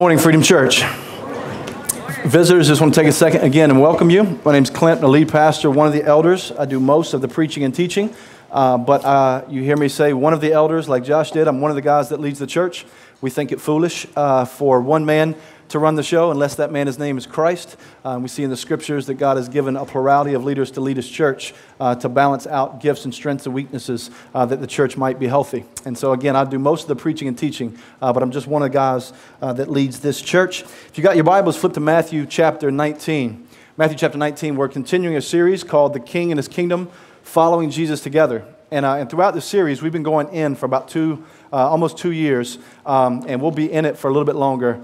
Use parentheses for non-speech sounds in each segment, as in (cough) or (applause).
Morning, Freedom Church. Visitors, just want to take a second again and welcome you. My name is Clint, the lead pastor, one of the elders. I do most of the preaching and teaching, uh, but uh, you hear me say one of the elders, like Josh did. I'm one of the guys that leads the church. We think it foolish uh, for one man to run the show unless that man, his name is Christ. Um, we see in the scriptures that God has given a plurality of leaders to lead his church uh, to balance out gifts and strengths and weaknesses uh, that the church might be healthy. And so, again, I do most of the preaching and teaching, uh, but I'm just one of the guys uh, that leads this church. If you got your Bibles, flip to Matthew chapter 19. Matthew chapter 19, we're continuing a series called The King and His Kingdom, following Jesus together. And, uh, and throughout this series, we've been going in for about two, uh, almost two years, um, and we'll be in it for a little bit longer.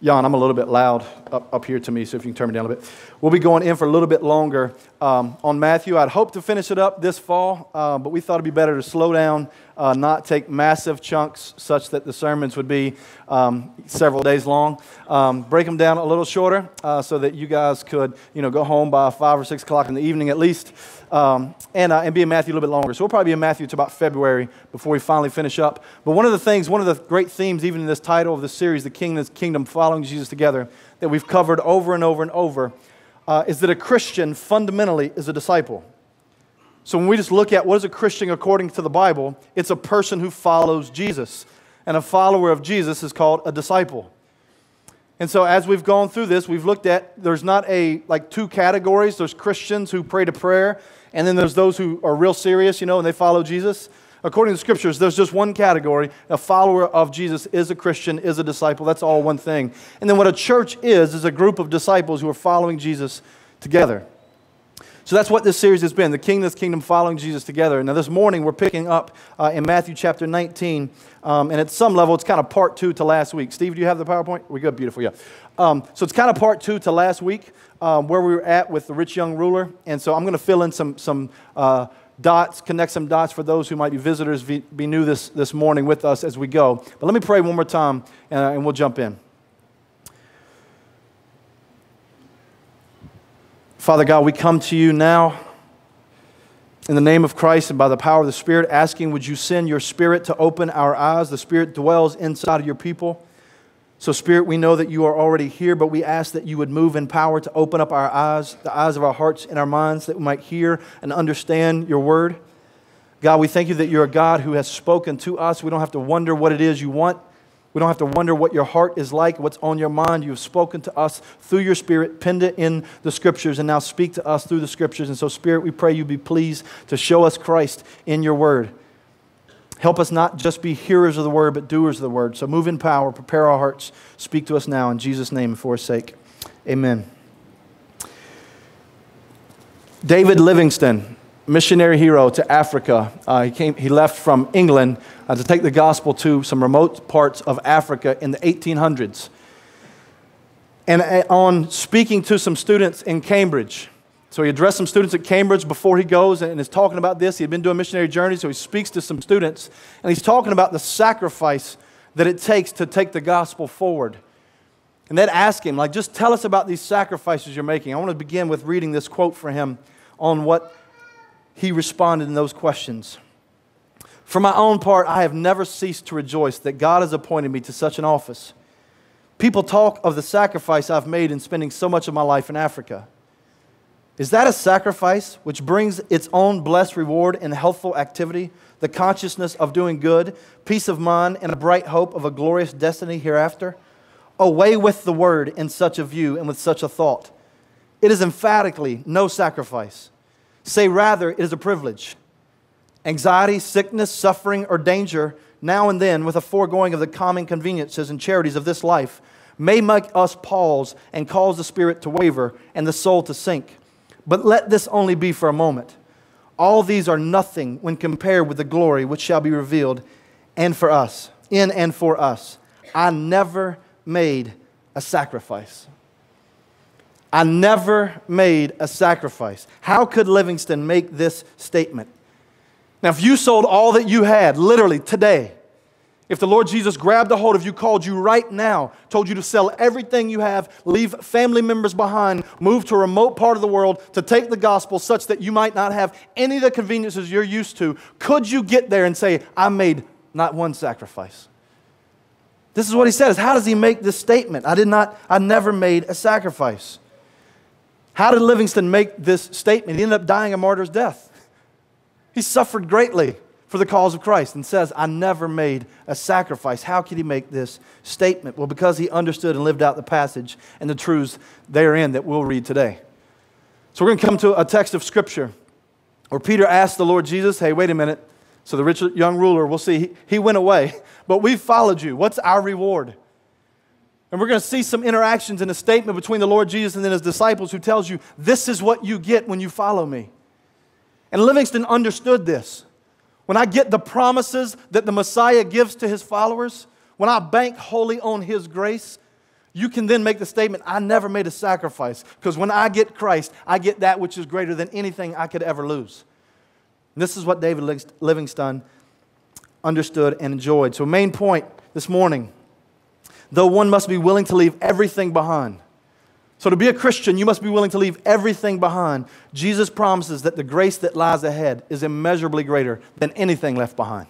Jan, I'm a little bit loud up, up here to me, so if you can turn me down a bit. We'll be going in for a little bit longer um, on Matthew. I'd hope to finish it up this fall, uh, but we thought it'd be better to slow down, uh, not take massive chunks such that the sermons would be um, several days long. Um, break them down a little shorter uh, so that you guys could, you know, go home by five or six o'clock in the evening at least um, and, uh, and be in Matthew a little bit longer. So we'll probably be in Matthew to about February before we finally finish up. But one of the things, one of the great themes, even in this title of the series, The Kingdom, Kingdom Following Jesus Together, that we've covered over and over and over, uh, is that a Christian fundamentally is a disciple. So when we just look at what is a Christian according to the Bible, it's a person who follows Jesus. And a follower of Jesus is called a disciple. And so as we've gone through this, we've looked at there's not a like two categories. There's Christians who pray to prayer, and then there's those who are real serious, you know, and they follow Jesus. According to the scriptures, there's just one category. A follower of Jesus is a Christian, is a disciple. That's all one thing. And then what a church is, is a group of disciples who are following Jesus together. So that's what this series has been the King, Kingdom's Kingdom following Jesus together. Now, this morning we're picking up uh, in Matthew chapter 19. Um, and at some level, it's kind of part two to last week. Steve, do you have the PowerPoint? We good, beautiful, yeah. Um, so it's kind of part two to last week um, where we were at with the rich young ruler. And so I'm going to fill in some, some uh, dots, connect some dots for those who might be visitors, be, be, new this, this morning with us as we go. But let me pray one more time and, uh, and we'll jump in. Father God, we come to you now in the name of Christ and by the power of the Spirit, asking, would you send your Spirit to open our eyes? The Spirit dwells inside of your people. So, Spirit, we know that you are already here, but we ask that you would move in power to open up our eyes, the eyes of our hearts and our minds, that we might hear and understand your word. God, we thank you that you're a God who has spoken to us. We don't have to wonder what it is you want. We don't have to wonder what your heart is like, what's on your mind. You have spoken to us through your Spirit, pinned it in the Scriptures, and now speak to us through the Scriptures. And so, Spirit, we pray you be pleased to show us Christ in your word. Help us not just be hearers of the word, but doers of the word. So move in power, prepare our hearts. Speak to us now in Jesus' name for his sake. Amen. David Livingstone missionary hero to Africa. Uh, he, came, he left from England uh, to take the gospel to some remote parts of Africa in the 1800s. And uh, on speaking to some students in Cambridge, so he addressed some students at Cambridge before he goes and is talking about this. He had been doing missionary journeys, so he speaks to some students, and he's talking about the sacrifice that it takes to take the gospel forward. And they'd ask him, like, just tell us about these sacrifices you're making. I want to begin with reading this quote for him on what he responded in those questions. For my own part, I have never ceased to rejoice that God has appointed me to such an office. People talk of the sacrifice I've made in spending so much of my life in Africa. Is that a sacrifice which brings its own blessed reward in healthful activity, the consciousness of doing good, peace of mind, and a bright hope of a glorious destiny hereafter? Away with the word in such a view and with such a thought. It is emphatically no sacrifice. Say rather, it is a privilege. Anxiety, sickness, suffering, or danger, now and then, with a foregoing of the common conveniences and charities of this life, may make us pause and cause the spirit to waver and the soul to sink. But let this only be for a moment. All these are nothing when compared with the glory which shall be revealed and for us, in and for us. I never made a sacrifice. I never made a sacrifice. How could Livingstone make this statement? Now, if you sold all that you had, literally today, if the Lord Jesus grabbed a hold of you, called you right now, told you to sell everything you have, leave family members behind, move to a remote part of the world to take the gospel such that you might not have any of the conveniences you're used to, could you get there and say, I made not one sacrifice? This is what he says. How does he make this statement? I did not, I never made a sacrifice. How did Livingstone make this statement? He ended up dying a martyr's death. He suffered greatly for the cause of Christ and says, I never made a sacrifice. How could he make this statement? Well, because he understood and lived out the passage and the truths therein that we'll read today. So we're going to come to a text of Scripture where Peter asked the Lord Jesus, Hey, wait a minute. So the rich young ruler, we'll see, he, went away, (laughs) but we've followed you. What's our reward? And we're going to see some interactions in a statement between the Lord Jesus and then his disciples who tells you, This is what you get when you follow me. And Livingstone understood this. When I get the promises that the Messiah gives to his followers, when I bank wholly on his grace, you can then make the statement, I never made a sacrifice. Because when I get Christ, I get that which is greater than anything I could ever lose. And this is what David Livingstone understood and enjoyed. So, main point this morning though one must be willing to leave everything behind. So, to be a Christian, you must be willing to leave everything behind. Jesus promises that the grace that lies ahead is immeasurably greater than anything left behind.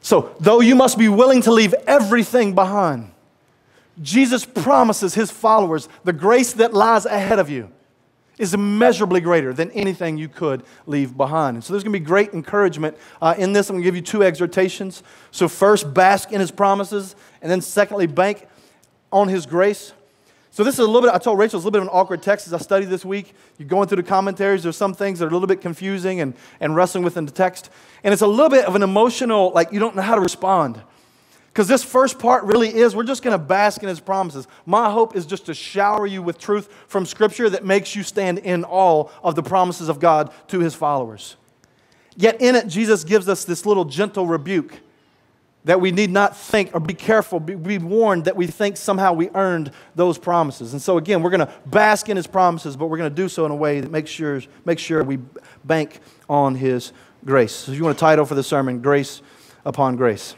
So, though you must be willing to leave everything behind, Jesus promises his followers the grace that lies ahead of you is immeasurably greater than anything you could leave behind. And so there's going to be great encouragement uh, in this. I'm going to give you two exhortations. So, first, bask in his promises, and then, secondly, bank on his grace. So, this is a little bit, I told Rachel, it's a little bit of an awkward text as I studied this week. You're going through the commentaries, there's some things that are a little bit confusing and, and wrestling within the text. And it's a little bit of an emotional, like you don't know how to respond. Because this first part really is, we're just going to bask in his promises. My hope is just to shower you with truth from Scripture that makes you stand in awe of the promises of God to his followers. Yet in it, Jesus gives us this little gentle rebuke that we need not think or be careful, be, be warned that we think somehow we earned those promises. And so, again, we're going to bask in his promises, but we're going to do so in a way that makes sure, makes sure we bank on his grace. So, if you want a title for the sermon, Grace Upon Grace.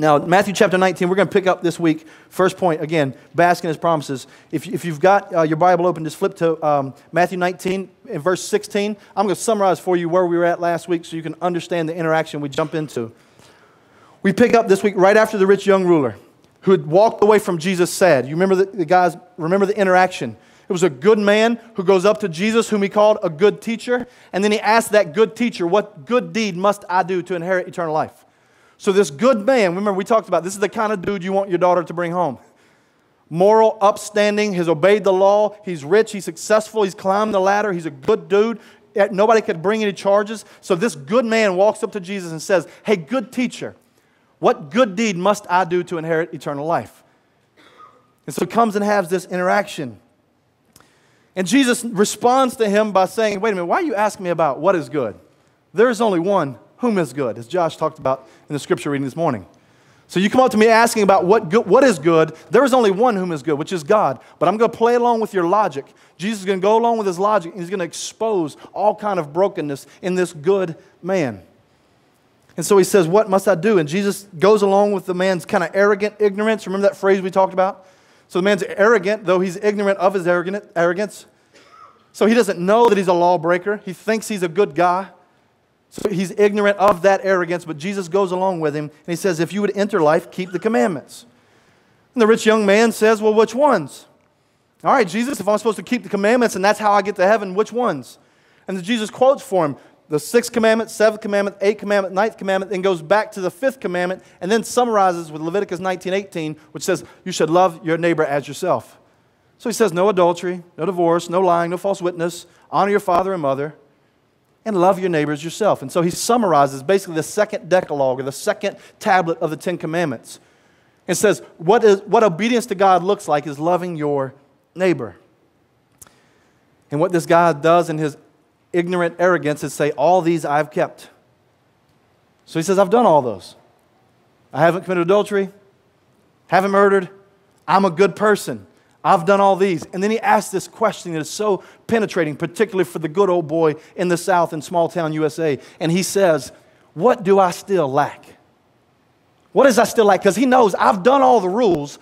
Now, Matthew chapter 19, we're going to pick up this week. First point, again, bask in his promises. If, if you've got uh, your Bible open, just flip to um, Matthew 19 in verse 16. I'm going to summarize for you where we were at last week so you can understand the interaction we jump into. We pick up this week right after the rich young ruler who had walked away from Jesus sad. You remember the, the guys, remember the interaction. It was a good man who goes up to Jesus, whom he called a good teacher, and then he asked that good teacher, What good deed must I do to inherit eternal life? So, this good man, remember we talked about this is the kind of dude you want your daughter to bring home. Moral, upstanding, has obeyed the law, he's rich, he's successful, he's climbed the ladder, he's a good dude. Nobody could bring any charges. So, this good man walks up to Jesus and says, Hey, good teacher, what good deed must I do to inherit eternal life? And so, comes and has this interaction. And Jesus responds to him by saying, Wait a minute, why are you asking me about what is good? There is only one whom is good, as Josh talked about in the scripture reading this morning. So you come up to me asking about what, good, what is good. There is only one whom is good, which is God. But I'm going to play along with your logic. Jesus is going to go along with his logic, and he's going to expose all kind of brokenness in this good man. And so he says, What must I do? And Jesus goes along with the man's kind of arrogant ignorance. Remember that phrase we talked about? So the man's arrogant, though he's ignorant of his arrogance. So he doesn't know that he's a lawbreaker. He thinks he's a good guy. So he's ignorant of that arrogance, but Jesus goes along with him and he says, If you would enter life, keep the commandments. And the rich young man says, Well, which ones? All right, Jesus, if I'm supposed to keep the commandments and that's how I get to heaven, which ones? And Jesus quotes for him the sixth commandment, seventh commandment, eighth commandment, ninth commandment, then goes back to the fifth commandment and then summarizes with Leviticus 19:18, which says, You should love your neighbor as yourself. So he says, No adultery, no divorce, no lying, no false witness, honor your father and mother and love your neighbors yourself. And so he summarizes basically the second decalogue or the second tablet of the Ten Commandments. and says, what, is, what obedience to God looks like is loving your neighbor. And what this guy does in his ignorant arrogance is say, All these I've kept. So he says, I've done all those. I haven't committed adultery, haven't murdered, I'm a good person. I've done all these. And then he asks this question that is so penetrating, particularly for the good old boy in the South in small town USA. And he says, What do I still lack? What is I still lack? Because he knows I've done all the rules.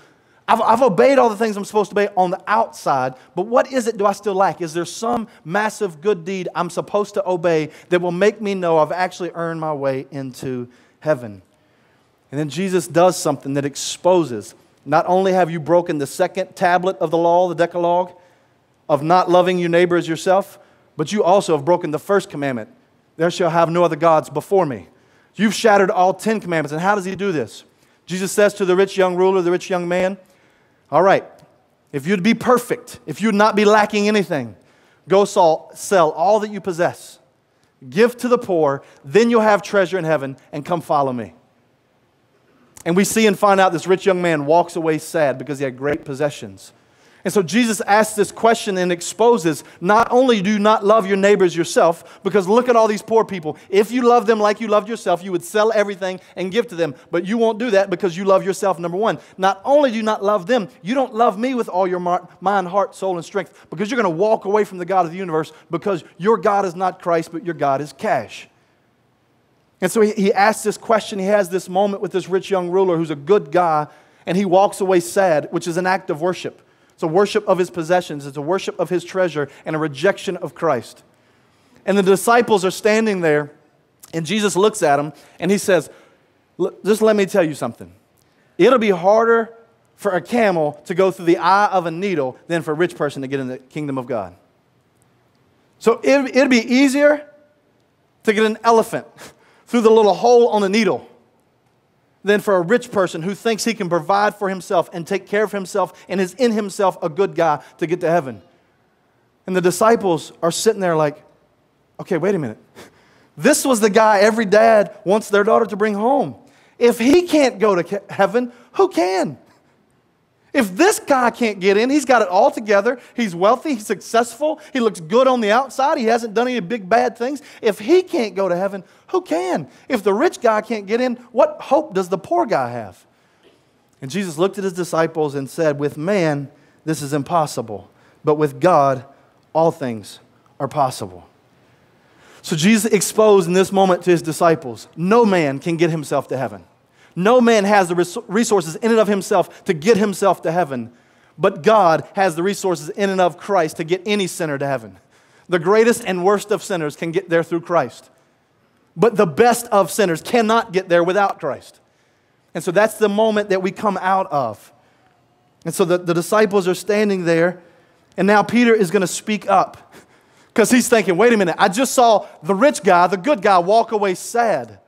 I've, I've obeyed all the things I'm supposed to obey on the outside, but what is it do I still lack? Is there some massive good deed I'm supposed to obey that will make me know I've actually earned my way into heaven? And then Jesus does something that exposes not only have you broken the second tablet of the law, the Decalogue, of not loving your neighbor as yourself, but you also have broken the first commandment there shall have no other gods before me. You've shattered all 10 commandments. And how does he do this? Jesus says to the rich young ruler, the rich young man, All right, if you'd be perfect, if you'd not be lacking anything, go sell, all that you possess, give to the poor, then you'll have treasure in heaven, and come follow me. And we see and find out this rich young man walks away sad because he had great possessions. And so Jesus asks this question and exposes not only do you not love your neighbors yourself, because look at all these poor people. If you love them like you loved yourself, you would sell everything and give to them. But you won't do that because you love yourself, number one. Not only do you not love them, you don't love me with all your mind, heart, soul, and strength because you're going to walk away from the God of the universe because your God is not Christ, but your God is cash. And so he, he asks this question. He has this moment with this rich young ruler who's a good guy, and he walks away sad, which is an act of worship. It's a worship of his possessions, it's a worship of his treasure, and a rejection of Christ. And the disciples are standing there, and Jesus looks at them and he says, Just let me tell you something. It'll be harder for a camel to go through the eye of a needle than for a rich person to get in the kingdom of God. So it, it'd be easier to get an elephant (laughs) through the little hole on a needle than for a rich person who thinks he can provide for himself and take care of himself and is in himself a good guy to get to heaven. And the disciples are sitting there like, okay, wait a minute. (laughs) This was the guy every dad wants their daughter to bring home. If he can't go to heaven, who can? If this guy can't get in, he's got it all together. He's wealthy, he's successful, he looks good on the outside, he hasn't done any big bad things. If he can't go to heaven, who can? If the rich guy can't get in, what hope does the poor guy have? And Jesus looked at his disciples and said, With man, this is impossible, but with God, all things are possible. So Jesus exposed in this moment to his disciples no man can get himself to heaven. No man has the resources in and of himself to get himself to heaven, but God has the resources in and of Christ to get any sinner to heaven. The greatest and worst of sinners can get there through Christ, but the best of sinners cannot get there without Christ. And so that's the moment that we come out of. And so the, the disciples are standing there, and now Peter is going to speak up because he's thinking, wait a minute, I just saw the rich guy, the good guy, walk away sad.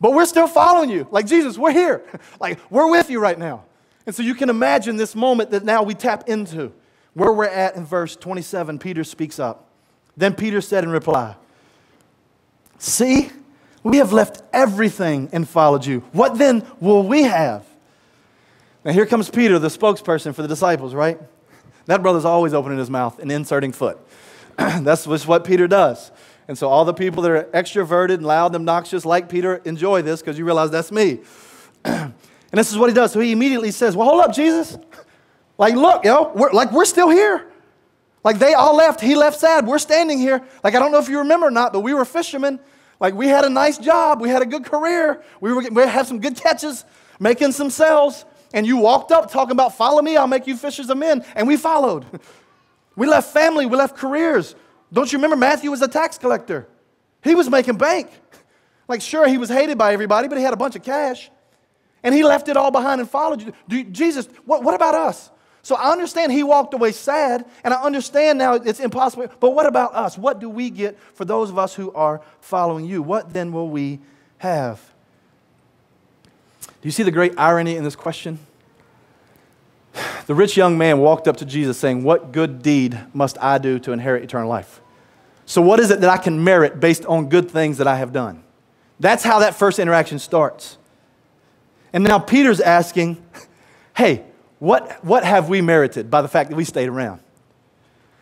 But we're still following you. Like, Jesus, we're here. (laughs) like, we're with you right now. And so you can imagine this moment that now we tap into. Where we're at in verse 27, Peter speaks up. Then Peter said in reply, See, we have left everything and followed you. What then will we have? Now here comes Peter, the spokesperson for the disciples, right? That brother's always opening his mouth and inserting foot. (clears throat) That's just what Peter does. And so all the people that are extroverted and loud and obnoxious like Peter enjoy this because you realize that's me. (clears throat) and this is what he does. So he immediately says, Well, hold up, Jesus. Like, look, yo, we're, like we're still here. Like they all left. He left sad. We're standing here. Like, I don't know if you remember or not, but we were fishermen. Like, we had a nice job. We had a good career. We, were, we had some good catches, making some sales. And you walked up talking about, follow me, I'll make you fishers of men. And we followed. (laughs) We left family, we left careers. Don't you remember Matthew was a tax collector? He was making bank. Like, sure, he was hated by everybody, but he had a bunch of cash. And he left it all behind and followed you. Jesus, what, what about us? So I understand he walked away sad, and I understand now it's impossible. But what about us? What do we get for those of us who are following you? What then will we have? Do you see the great irony in this question? The rich young man walked up to Jesus saying, What good deed must I do to inherit eternal life? So, what is it that I can merit based on good things that I have done? That's how that first interaction starts. And now Peter's asking, Hey, what, what have we merited by the fact that we stayed around?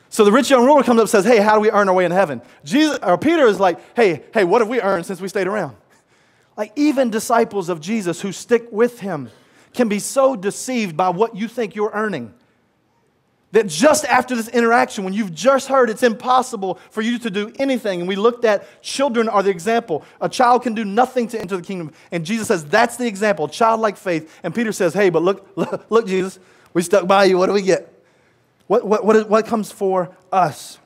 So the rich young ruler comes up and says, Hey, how do we earn our way in heaven? Jesus, or Peter is like, Hey, hey, what have we earned since we stayed around? Like, even disciples of Jesus who stick with him can be so deceived by what you think you're earning that just after this interaction, when you've just heard it's impossible for you to do anything, and we looked at children are the example. A child can do nothing to enter the kingdom. And Jesus says, that's the example, childlike faith. And Peter says, hey, but look, (laughs) look, look Jesus, we stuck by you. What do we get? What, what, what, what comes for us?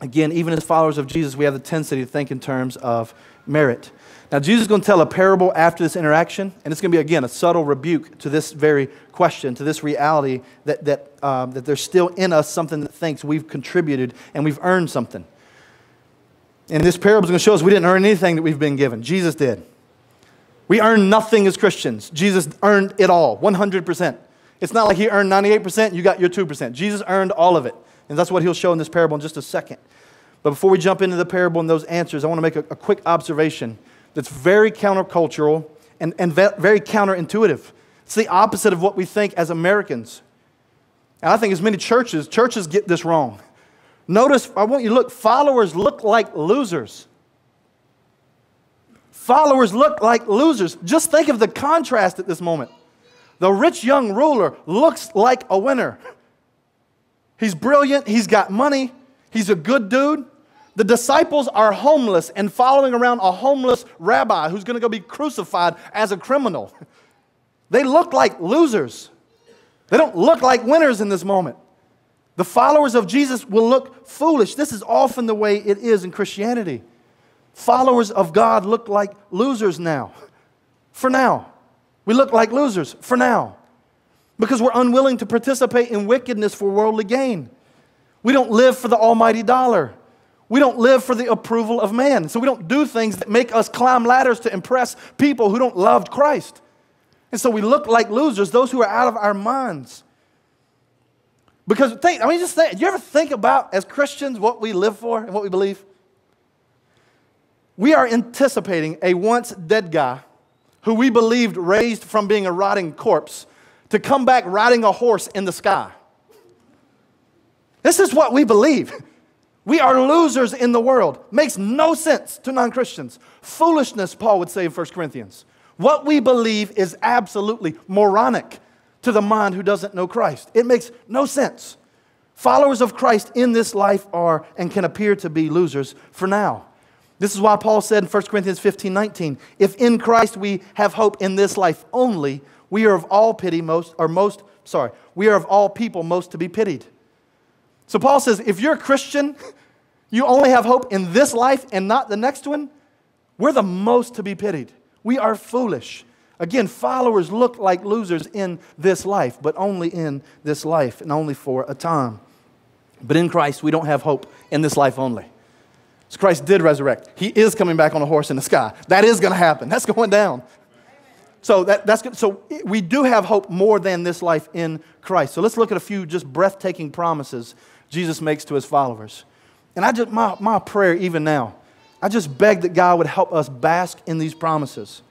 Again, even as followers of Jesus, we have the tendency to think in terms of merit. Now, Jesus is going to tell a parable after this interaction, and it's going to be, again, a subtle rebuke to this very question, to this reality that, that, um, that there's still in us something that thinks we've contributed and we've earned something. And this parable is going to show us we didn't earn anything that we've been given. Jesus did. We earned nothing as Christians. Jesus earned it all, 100%. It's not like he earned 98%, you got your 2%. Jesus earned all of it. And that's what he'll show in this parable in just a second. But before we jump into the parable and those answers, I want to make a, a quick observation that's very countercultural and, and very counterintuitive. It's the opposite of what we think as Americans. And I think as many churches, churches get this wrong. Notice, I want you to look, followers look like losers. Followers look like losers. Just think of the contrast at this moment. The rich young ruler looks like a winner. He's brilliant, he's got money, he's a good dude, the disciples are homeless and following around a homeless rabbi who's going to go be crucified as a criminal. (laughs) They look like losers. They don't look like winners in this moment. The followers of Jesus will look foolish. This is often the way it is in Christianity. Followers of God look like losers now. (laughs) For now. We look like losers for now. Because we're unwilling to participate in wickedness for worldly gain. We don't live for the almighty dollar. We don't live for the approval of man. So we don't do things that make us climb ladders to impress people who don't love Christ. And so we look like losers, those who are out of our minds. Because think, I mean, just think, do you ever think about as Christians what we live for and what we believe? We are anticipating a once dead guy who we believed raised from being a rotting corpse to come back riding a horse in the sky. This is what we believe. We are losers in the world. Makes no sense to non Christians. Foolishness, Paul would say in 1 Corinthians. What we believe is absolutely moronic to the mind who doesn't know Christ. It makes no sense. Followers of Christ in this life are and can appear to be losers for now. This is why Paul said in 1 Corinthians 15 19, if in Christ we have hope in this life only, we are of all pity most, or most, sorry, we are of all people most to be pitied. So Paul says, if you're a Christian, you only have hope in this life and not the next one, we're the most to be pitied. We are foolish. Again, followers look like losers in this life, but only in this life and only for a time. But in Christ, we don't have hope in this life only. So Christ did resurrect. He is coming back on a horse in the sky. That is going to happen. That's going down. So that, that's good. So we do have hope more than this life in Christ. So let's look at a few just breathtaking promises Jesus makes to his followers. And I just, my, my prayer even now, I just beg that God would help us bask in these promises.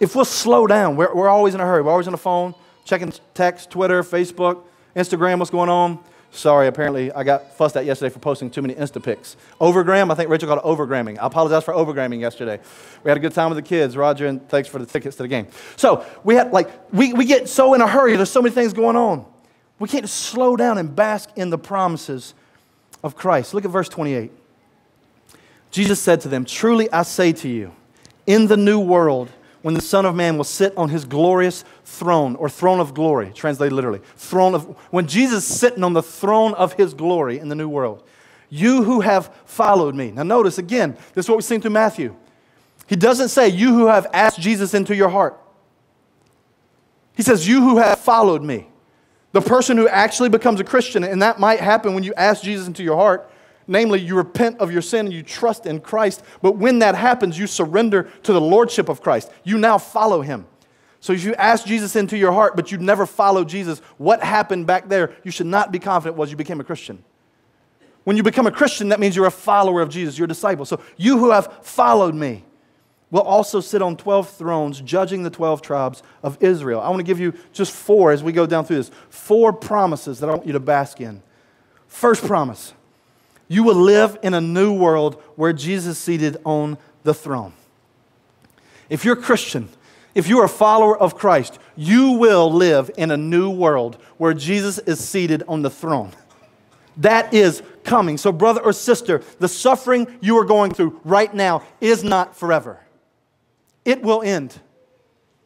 If we'll slow down, we're, we're always in a hurry. We're always on the phone, checking text, Twitter, Facebook, Instagram, what's going on. Sorry, apparently I got fussed at yesterday for posting too many Insta pics. Overgram, I think Rachel called it overgramming. I apologize for overgramming yesterday. We had a good time with the kids, Roger, and thanks for the tickets to the game. So we had like we, we get so in a hurry, there's so many things going on. We can't slow down and bask in the promises of Christ. Look at verse 28. Jesus said to them, Truly I say to you, in the new world, when the Son of Man will sit on his glorious throne, or throne of glory, translated literally, throne of, when Jesus is sitting on the throne of his glory in the new world, you who have followed me. Now, notice again, this is what we've seen through Matthew. He doesn't say, You who have asked Jesus into your heart. He says, You who have followed me. The person who actually becomes a Christian, and that might happen when you ask Jesus into your heart, namely, you repent of your sin and you trust in Christ. But when that happens, you surrender to the lordship of Christ. You now follow him. So if you ask Jesus into your heart, but you never follow Jesus, what happened back there, you should not be confident was you became a Christian. When you become a Christian, that means you're a follower of Jesus, you're a disciple. So you who have followed me, will also sit on 12 thrones, judging the 12 tribes of Israel. I want to give you just four as we go down through this. Four promises that I want you to bask in. First promise you will live in a new world where Jesus seated on the throne. If you're a Christian, if you're a follower of Christ, you will live in a new world where Jesus is seated on the throne. That is coming. So, brother or sister, the suffering you are going through right now is not forever it will end.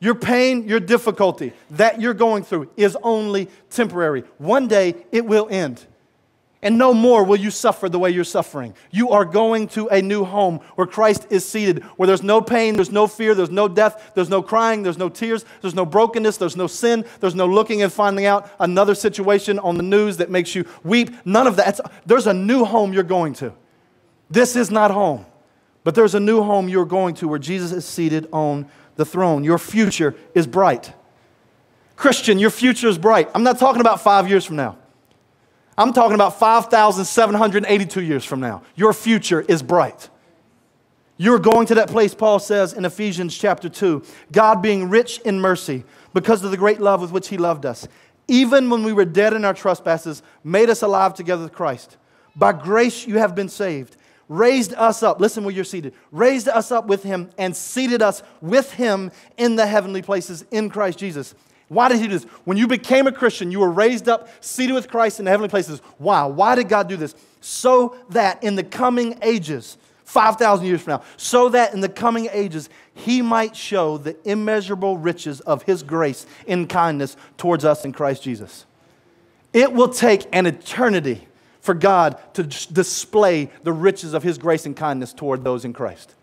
Your pain, your difficulty that you're going through is only temporary. One day it will end. And no more will you suffer the way you're suffering. You are going to a new home where Christ is seated, where there's no pain, there's no fear, there's no death, there's no crying, there's no tears, there's no brokenness, there's no sin, there's no looking and finding out another situation on the news that makes you weep. None of that. There's a new home you're going to. This is not home, but there's a new home you're going to where Jesus is seated on the throne. Your future is bright. Christian, your future is bright. I'm not talking about five years from now. I'm talking about 5,782 years from now. Your future is bright. You're going to that place, Paul says in Ephesians chapter 2. God being rich in mercy because of the great love with which he loved us, even when we were dead in our trespasses, made us alive together with Christ. By grace you have been saved, raised us up. Listen where you're seated. Raised us up with him and seated us with him in the heavenly places in Christ Jesus why did he do this? When you became a Christian, you were raised up, seated with Christ in the heavenly places. Why? Why did God do this? So that in the coming ages, 5,000 years from now, so that in the coming ages, he might show the immeasurable riches of his grace in kindness towards us in Christ Jesus. It will take an eternity for God to display the riches of his grace and kindness toward those in Christ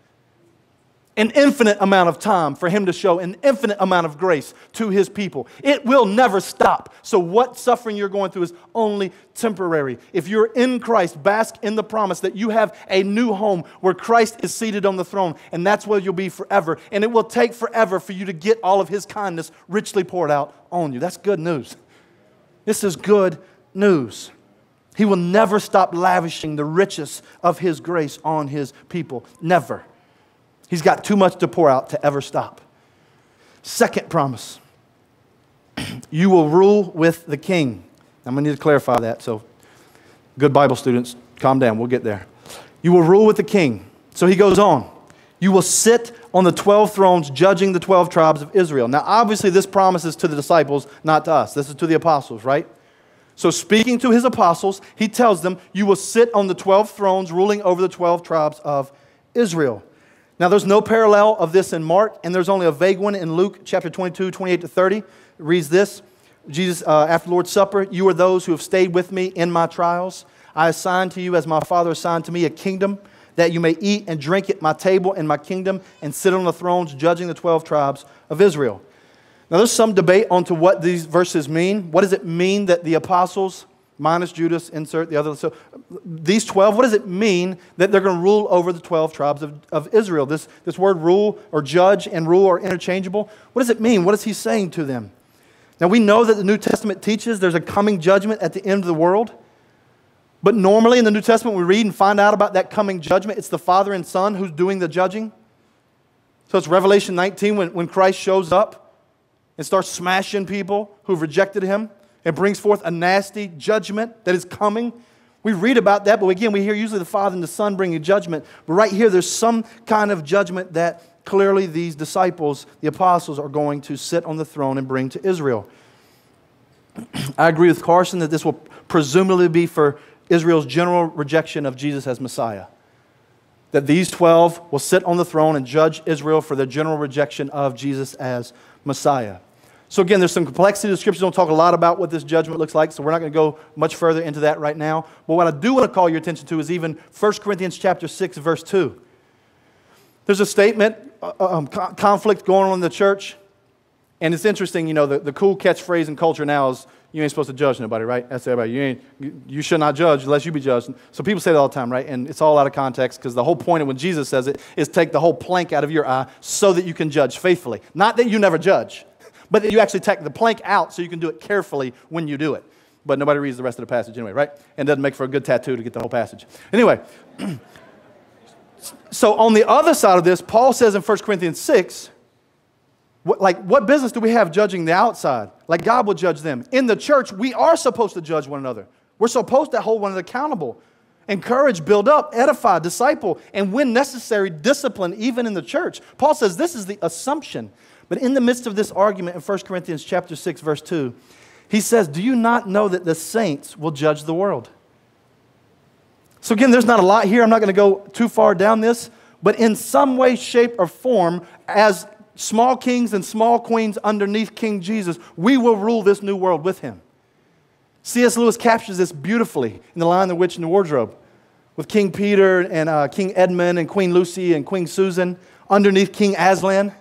an infinite amount of time for him to show an infinite amount of grace to his people. It will never stop. So, what suffering you're going through is only temporary. If you're in Christ, bask in the promise that you have a new home where Christ is seated on the throne, and that's where you'll be forever. And it will take forever for you to get all of his kindness richly poured out on you. That's good news. This is good news. He will never stop lavishing the riches of his grace on his people. Never. He's got too much to pour out to ever stop. Second promise (clears throat) you will rule with the king. I'm going to need to clarify that. So, good Bible students, calm down. We'll get there. You will rule with the king. So he goes on. You will sit on the 12 thrones judging the 12 tribes of Israel. Now, obviously, this promise is to the disciples, not to us. This is to the apostles, right? So, speaking to his apostles, he tells them, You will sit on the 12 thrones ruling over the 12 tribes of Israel. Now, there's no parallel of this in Mark, and there's only a vague one in Luke chapter 22, 28 to 30. It reads this Jesus, uh, after Lord's Supper, you are those who have stayed with me in my trials. I assign to you, as my Father assigned to me, a kingdom that you may eat and drink at my table in my kingdom and sit on the thrones judging the 12 tribes of Israel. Now, there's some debate onto what these verses mean. What does it mean that the apostles minus Judas, insert the other. So these 12, what does it mean that they're going to rule over the 12 tribes of, of Israel? This, this word rule or judge and rule are interchangeable. What does it mean? What is he saying to them? Now we know that the New Testament teaches there's a coming judgment at the end of the world. But normally in the New Testament, we read and find out about that coming judgment. It's the Father and Son who's doing the judging. So it's Revelation 19 when, when Christ shows up and starts smashing people who've rejected him. It brings forth a nasty judgment that is coming. We read about that, but again, we hear usually the Father and the Son bringing judgment. But right here, there's some kind of judgment that clearly these disciples, the apostles, are going to sit on the throne and bring to Israel. (clears throat) I agree with Carson that this will presumably be for Israel's general rejection of Jesus as Messiah. That these 12 will sit on the throne and judge Israel for their general rejection of Jesus as Messiah. So again, there's some complexity. The scriptures don't talk a lot about what this judgment looks like, so we're not going to go much further into that right now. But what I do want to call your attention to is even 1 Corinthians chapter 6, verse 2. There's a statement, uh, um, conflict going on in the church. And it's interesting, you know, the, the cool catchphrase in culture now is you ain't supposed to judge nobody, right? That's everybody. You, ain't, you, you should not judge unless you be judged. So people say that all the time, right? And it's all out of context because the whole point of when Jesus says it is take the whole plank out of your eye so that you can judge faithfully. Not that you never judge but you actually take the plank out so you can do it carefully when you do it. But nobody reads the rest of the passage anyway, right? And doesn't make for a good tattoo to get the whole passage. Anyway, (clears throat) so on the other side of this, Paul says in 1 Corinthians 6, what, like, what business do we have judging the outside? Like, God will judge them. In the church, we are supposed to judge one another. We're supposed to hold one another accountable, encourage, build up, edify, disciple, and when necessary, discipline, even in the church. Paul says this is the assumption but in the midst of this argument in 1 Corinthians chapter 6 verse 2, he says, "Do you not know that the saints will judge the world?" So again, there's not a lot here. I'm not going to go too far down this, but in some way, shape, or form, as small kings and small queens underneath King Jesus, we will rule this new world with him. C.S. Lewis captures this beautifully in The Lion, the Witch, and the Wardrobe with King Peter and uh, King Edmund and Queen Lucy and Queen Susan underneath King Aslan.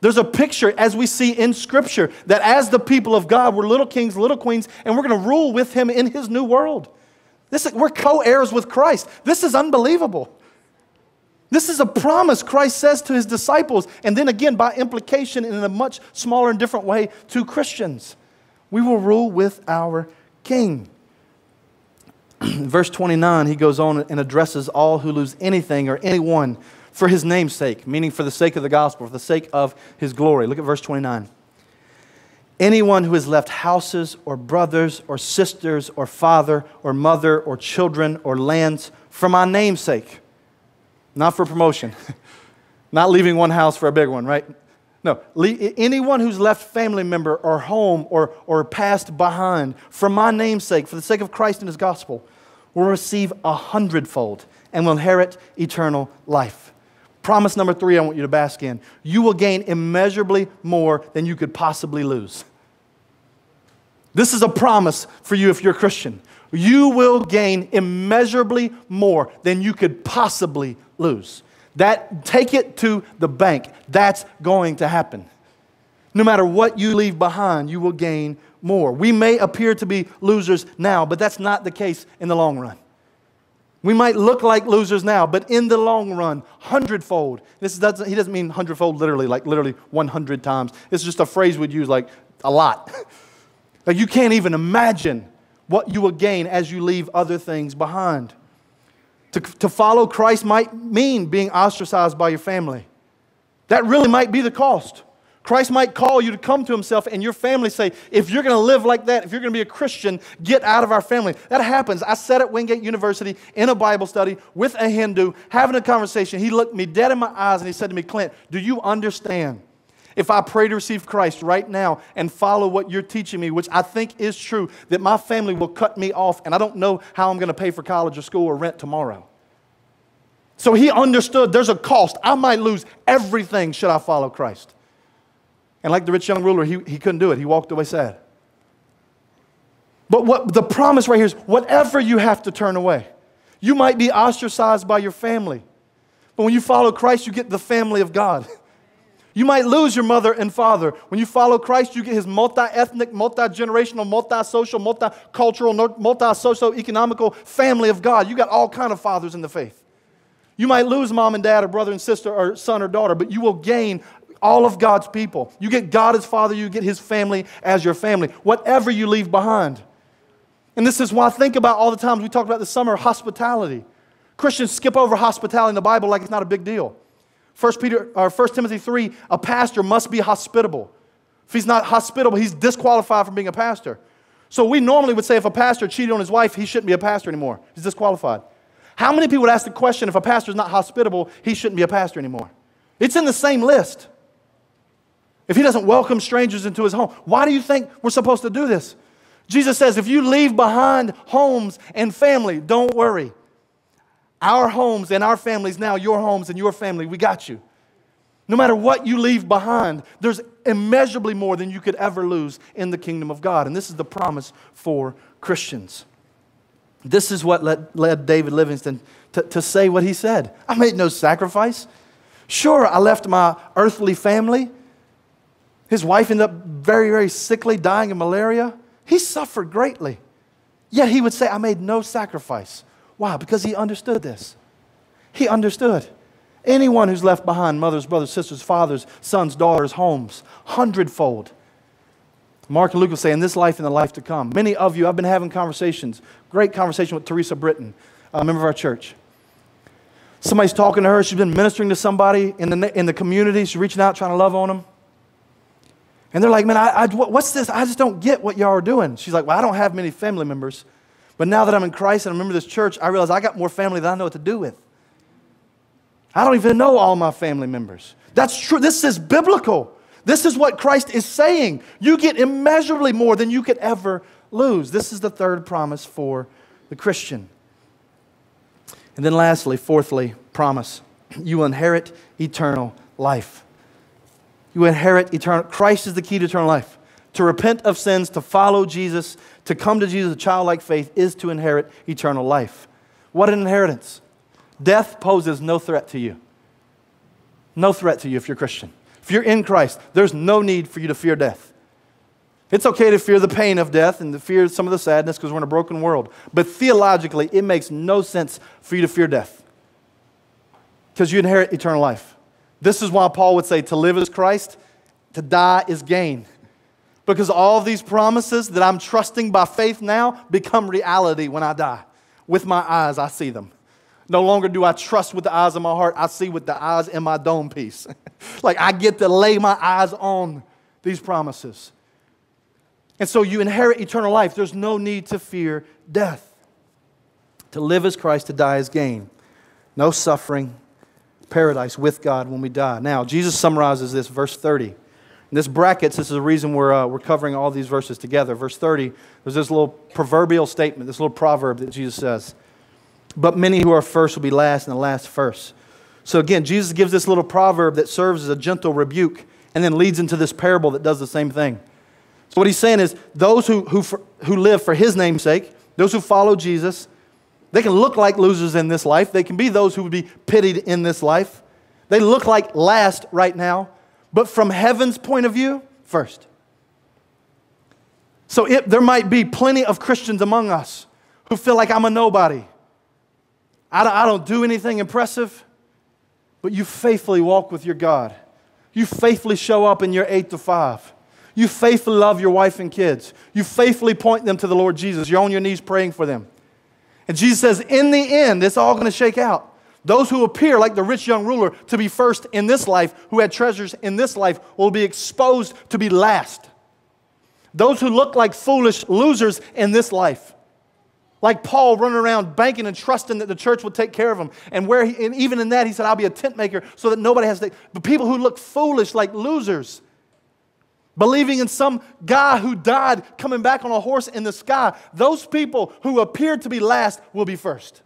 There's a picture, as we see in Scripture, that as the people of God, we're little kings, little queens, and we're going to rule with Him in His new world. This, we're co heirs with Christ. This is unbelievable. This is a promise Christ says to His disciples, and then again, by implication, in a much smaller and different way, to Christians. We will rule with our King. (clears throat) Verse 29, he goes on and addresses all who lose anything or anyone for his name's sake, meaning for the sake of the gospel, for the sake of his glory. Look at verse 29. Anyone who has left houses or brothers or sisters or father or mother or children or lands for my name's sake, not for promotion, (laughs) not leaving one house for a big one, right? No, anyone who's left family member or home or, or passed behind for my name's sake, for the sake of Christ and his gospel, will receive a hundredfold and will inherit eternal life. Promise number three, I want you to bask in. You will gain immeasurably more than you could possibly lose. This is a promise for you if you're a Christian. You will gain immeasurably more than you could possibly lose. That take it to the bank. That's going to happen. No matter what you leave behind, you will gain more. We may appear to be losers now, but that's not the case in the long run. We might look like losers now, but in the long run, hundredfold. This doesn't, he doesn't mean hundredfold literally, like literally 100 times. It's just a phrase we'd use like a lot. (laughs) like you can't even imagine what you will gain as you leave other things behind. To, to follow Christ might mean being ostracized by your family. That really might be the cost. Christ might call you to come to himself and your family say, if you're going to live like that, if you're going to be a Christian, get out of our family. That happens. I sat at Wingate University in a Bible study with a Hindu having a conversation. He looked me dead in my eyes and he said to me, Clint, do you understand? If I pray to receive Christ right now and follow what you're teaching me, which I think is true, that my family will cut me off and I don't know how I'm going to pay for college or school or rent tomorrow. So he understood there's a cost. I might lose everything should I follow Christ. And like the rich young ruler, he, he couldn't do it. He walked away sad. But what the promise right here is whatever you have to turn away. You might be ostracized by your family. But when you follow Christ, you get the family of God. (laughs) You might lose your mother and father. When you follow Christ, you get his multi ethnic, multi generational, multi social, multi cultural, multi socio economical family of God. You got all kind of fathers in the faith. You might lose mom and dad, or brother and sister, or son or daughter, but you will gain all of God's people. You get God as Father, you get His family as your family, whatever you leave behind. And this is why I think about all the times we talked about this summer hospitality. Christians skip over hospitality in the Bible like it's not a big deal. 1 Peter or 1 Timothy 3, a pastor must be hospitable. If he's not hospitable, he's disqualified from being a pastor. So we normally would say if a pastor cheated on his wife, he shouldn't be a pastor anymore. He's disqualified. How many people would ask the question if a pastor is not hospitable, he shouldn't be a pastor anymore? It's in the same list. If he doesn't welcome strangers into his home, why do you think we're supposed to do this? Jesus says, if you leave behind homes and family, don't worry. Our homes and our families now, your homes and your family, we got you. No matter what you leave behind, there's immeasurably more than you could ever lose in the kingdom of God. And this is the promise for Christians. This is what led, led David Livingstone to, to say what he said I made no sacrifice. Sure, I left my earthly family. His wife ended up very, very sickly, dying of malaria. He suffered greatly. Yet he would say, I made no sacrifice. Why? Because he understood this. He understood. Anyone who's left behind mothers, brothers, sisters, fathers, sons, daughters, homes, hundredfold. Mark and Luke will say, in this life and the life to come. Many of you, I've been having conversations, great conversation with Teresa Britton, a member of our church. Somebody's talking to her. She's been ministering to somebody in the, in the community. She's reaching out, trying to love on them. And they're like, man, I, I, what's this? I just don't get what y'all are doing. She's like, well, I don't have many family members. But now that I'm in Christ and I'm remember this church, I realize I got more family than I know what to do with. I don't even know all my family members. That's true. This is biblical. This is what Christ is saying. You get immeasurably more than you could ever lose. This is the third promise for the Christian. And then, lastly, fourthly, promise (clears throat) you will inherit eternal life. You inherit eternal. Christ is the key to eternal life. To repent of sins, to follow Jesus, to come to Jesus, with childlike faith, is to inherit eternal life. What an inheritance! Death poses no threat to you. No threat to you if you're Christian. If you're in Christ, there's no need for you to fear death. It's okay to fear the pain of death and to fear some of the sadness because we're in a broken world. But theologically, it makes no sense for you to fear death because you inherit eternal life. This is why Paul would say to live is Christ, to die is gain. Because all of these promises that I'm trusting by faith now become reality when I die. With my eyes, I see them. No longer do I trust with the eyes of my heart, I see with the eyes in my dome piece. (laughs) like I get to lay my eyes on these promises. And so you inherit eternal life. There's no need to fear death. To live as Christ, to die as gain. No suffering, paradise with God when we die. Now, Jesus summarizes this, verse 30. In this brackets, this is the reason we're, uh, we're covering all these verses together. Verse 30, there's this little proverbial statement, this little proverb that Jesus says. But many who are first will be last, and the last first. So again, Jesus gives this little proverb that serves as a gentle rebuke and then leads into this parable that does the same thing. So what he's saying is those who, who, who live for his name's sake, those who follow Jesus, they can look like losers in this life. They can be those who would be pitied in this life. They look like last right now, but from heaven's point of view, first. So it, there might be plenty of Christians among us who feel like I'm a nobody. I don't, I don't do anything impressive, but you faithfully walk with your God. You faithfully show up in your eight to five. You faithfully love your wife and kids. You faithfully point them to the Lord Jesus. You're on your knees praying for them. And Jesus says, in the end, it's all going to shake out. Those who appear like the rich young ruler to be first in this life, who had treasures in this life, will be exposed to be last. Those who look like foolish losers in this life like Paul running around banking and trusting that the church would take care of him. And where he, and even in that, he said, I'll be a tent maker so that nobody has to. But people who look foolish like losers, believing in some guy who died coming back on a horse in the sky, those people who appeared to be last will be first.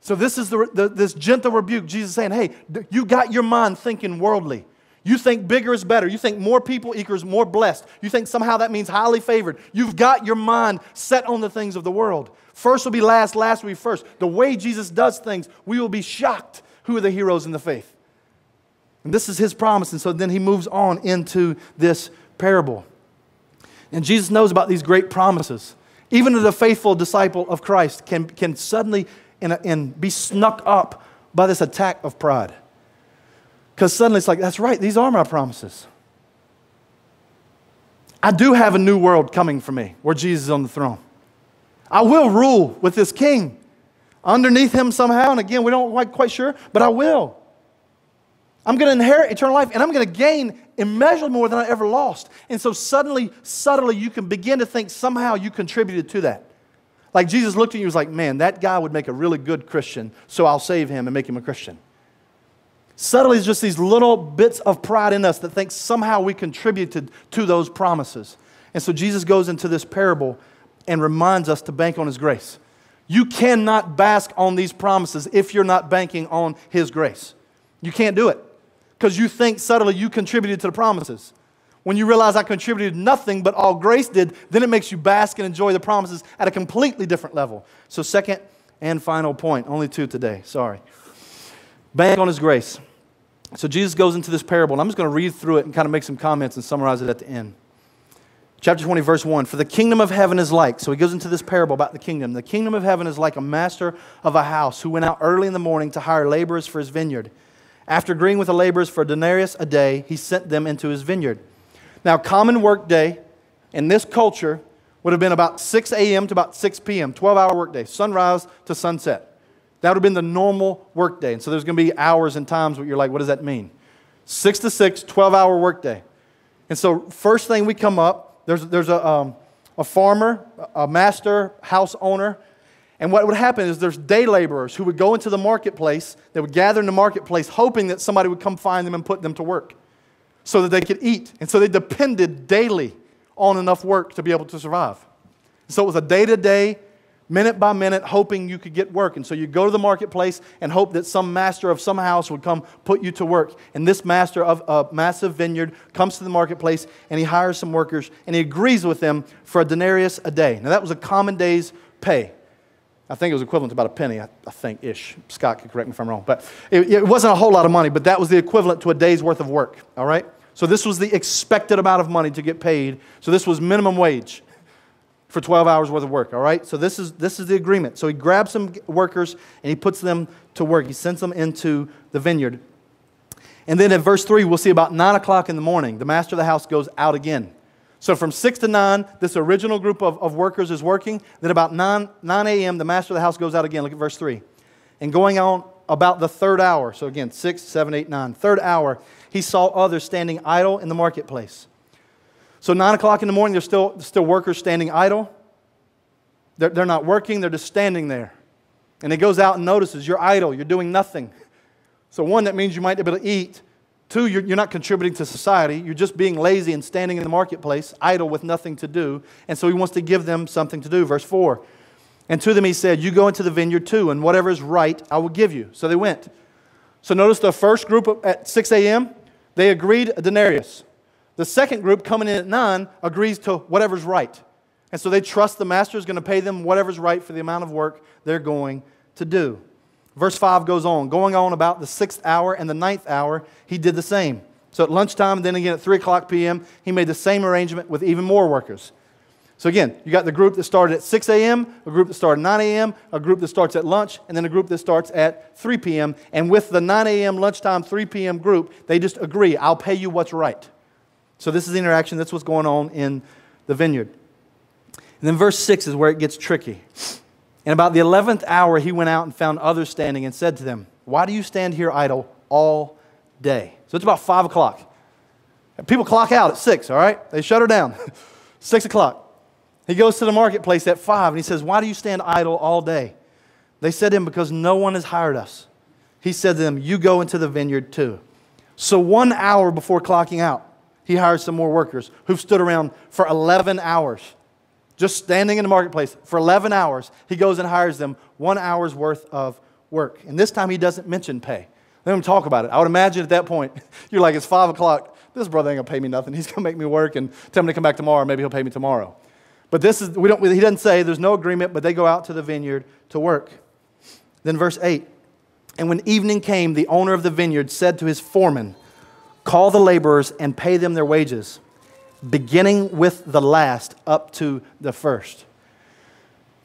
So this is the, the, this gentle rebuke. Jesus saying, hey, you got your mind thinking worldly. You think bigger is better. You think more people equals more blessed. You think somehow that means highly favored. You've got your mind set on the things of the world. First will be last, last will be first. The way Jesus does things, we will be shocked who are the heroes in the faith. And this is his promise. And so then he moves on into this parable. And Jesus knows about these great promises. Even the faithful disciple of Christ can, can suddenly and, be snuck up by this attack of pride. Because suddenly it's like, that's right, these are my promises. I do have a new world coming for me where Jesus is on the throne. I will rule with this king underneath him somehow. And again, we don't quite sure, but I will. I'm going to inherit eternal life and I'm going to gain immeasurably more than I ever lost. And so suddenly, subtly, you can begin to think somehow you contributed to that. Like Jesus looked at you and was like, man, that guy would make a really good Christian, so I'll save him and make him a Christian. Subtly, it's just these little bits of pride in us that think somehow we contributed to those promises. And so Jesus goes into this parable and reminds us to bank on His grace. You cannot bask on these promises if you're not banking on His grace. You can't do it because you think subtly you contributed to the promises. When you realize I contributed nothing but all grace did, then it makes you bask and enjoy the promises at a completely different level. So, second and final point, only two today, sorry. Bank on His grace. So Jesus goes into this parable, and I'm just going to read through it and kind of make some comments and summarize it at the end. Chapter 20, verse 1 For the kingdom of heaven is like, so he goes into this parable about the kingdom. The kingdom of heaven is like a master of a house who went out early in the morning to hire laborers for his vineyard. After agreeing with the laborers for a denarius a day, he sent them into his vineyard. Now, common work day in this culture would have been about 6 a.m. to about 6 p.m., 12 hour workday, sunrise to sunset. That would have been the normal workday. And so there's going to be hours and times where you're like, what does that mean? Six to six, 12 hour workday. And so, first thing we come up, there's, there's a, um, a farmer, a master, house owner. And what would happen is there's day laborers who would go into the marketplace. They would gather in the marketplace hoping that somebody would come find them and put them to work so that they could eat. And so they depended daily on enough work to be able to survive. So it was a day to day minute by minute, hoping you could get work. And so you go to the marketplace and hope that some master of some house would come put you to work. And this master of a massive vineyard comes to the marketplace and he hires some workers and he agrees with them for a denarius a day. Now, that was a common day's pay. I think it was equivalent to about a penny, I, I think, ish. Scott could correct me if I'm wrong. But it, it wasn't a whole lot of money, but that was the equivalent to a day's worth of work, all right? So this was the expected amount of money to get paid. So this was minimum wage for 12 hours worth of work, all right? So this is, this is the agreement. So he grabs some workers and he puts them to work. He sends them into the vineyard. And then in verse 3, we'll see about 9 o'clock in the morning, the master of the house goes out again. So from 6 to 9, this original group of, of workers is working. Then about 9, 9 a.m., the master of the house goes out again. Look at verse 3. And going on about the third hour, so again, 6, 7, 8, 9, third hour, he saw others standing idle in the marketplace. So, 9 o'clock in the morning, there's still, still workers standing idle. They're, they're not working, they're just standing there. And he goes out and notices you're idle, you're doing nothing. So, one, that means you might be able to eat. Two, you're, you're not contributing to society. You're just being lazy and standing in the marketplace, idle with nothing to do. And so he wants to give them something to do. Verse 4. And to them he said, You go into the vineyard too, and whatever is right, I will give you. So they went. So notice the first group at 6 a.m., they agreed a denarius. The second group, coming in at 9, agrees to whatever's right. And so they trust the master is going to pay them whatever's right for the amount of work they're going to do. Verse 5 goes on, going on about the sixth hour and the ninth hour, he did the same. So at lunchtime, and then again at 3 o'clock p.m., he made the same arrangement with even more workers. So again, you got the group that started at 6 a.m., a group that started at 9 a.m., a group that starts at lunch, and then a group that starts at 3 p.m. And with the 9 a.m., lunchtime, 3 p.m. group, they just agree, I'll pay you what's right. So this is the interaction. That's what's going on in the vineyard. And then verse 6 is where it gets tricky. And about the 11th hour, he went out and found others standing and said to them, Why do you stand here idle all day? So it's about 5 o'clock. People clock out at 6, all right? They shut her down. (laughs) 6 o'clock. He goes to the marketplace at 5 and he says, Why do you stand idle all day? They said to him, Because no one has hired us. He said to them, You go into the vineyard too. So one hour before clocking out, he hires some more workers who've stood around for 11 hours, just standing in the marketplace for 11 hours. He goes and hires them one hour's worth of work. And this time he doesn't mention pay. Let him talk about it. I would imagine at that point, (laughs) you're like, it's 5 o'clock. This brother ain't going to pay me nothing. He's going to make me work and tell me to come back tomorrow. Maybe he'll pay me tomorrow. But this is, we don't, he doesn't say, there's no agreement, but they go out to the vineyard to work. Then verse 8 And when evening came, the owner of the vineyard said to his foreman, Call the laborers and pay them their wages, beginning with the last up to the first.